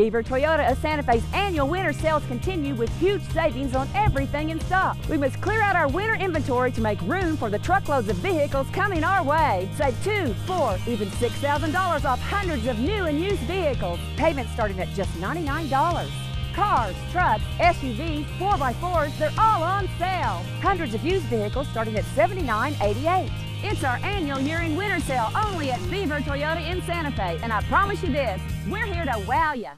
Beaver Toyota of Santa Fe's annual winter sales continue with huge savings on everything in stock. We must clear out our winter inventory to make room for the truckloads of vehicles coming our way. Save two, four, even $6,000 off hundreds of new and used vehicles. Payments starting at just $99. Cars, trucks, SUVs, 4x4s, they're all on sale. Hundreds of used vehicles starting at $79.88. It's our annual year-end winter sale only at Beaver Toyota in Santa Fe. And I promise you this, we're here to wow you.